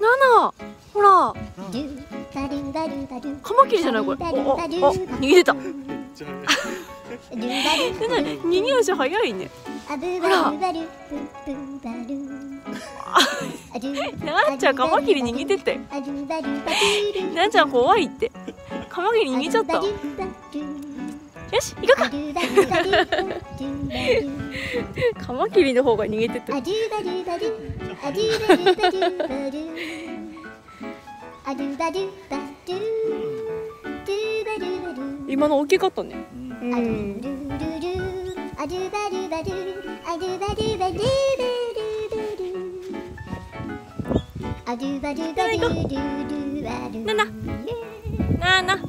ナほら。カマキリじゃないこれ。おおお逃げてた逃げ足早いね。ほら。なあちゃんカマキリ逃げてて。なあちゃん怖いって。カマキリ逃げちゃったよし行こうか。カマキリの方が逃げてた今の大きかったねうんななな